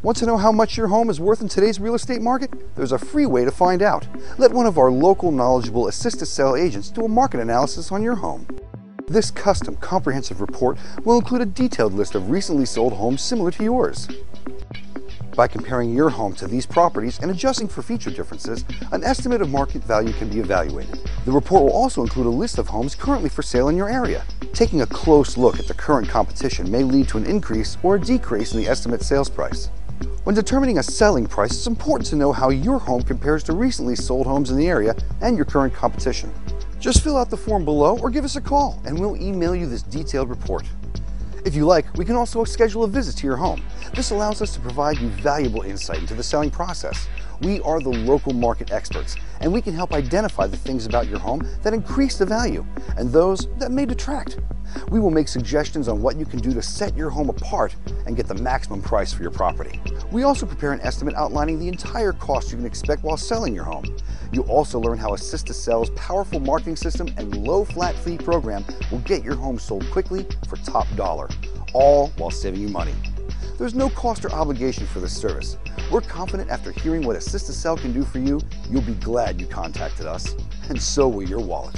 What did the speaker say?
Want to know how much your home is worth in today's real estate market? There's a free way to find out. Let one of our local knowledgeable Assist 2 Sell agents do a market analysis on your home. This custom comprehensive report will include a detailed list of recently sold homes similar to yours. By comparing your home to these properties and adjusting for feature differences, an estimate of market value can be evaluated. The report will also include a list of homes currently for sale in your area. Taking a close look at the current competition may lead to an increase or a decrease in the estimate sales price. When determining a selling price, it's important to know how your home compares to recently sold homes in the area and your current competition. Just fill out the form below or give us a call and we'll email you this detailed report. If you like, we can also schedule a visit to your home. This allows us to provide you valuable insight into the selling process. We are the local market experts, and we can help identify the things about your home that increase the value and those that may detract. We will make suggestions on what you can do to set your home apart and get the maximum price for your property. We also prepare an estimate outlining the entire cost you can expect while selling your home. You'll also learn how Assist 2 Sell's powerful marketing system and low flat fee program will get your home sold quickly for top dollar, all while saving you money. There's no cost or obligation for this service. We're confident after hearing what Assist 2 Sell can do for you, you'll be glad you contacted us, and so will your wallet.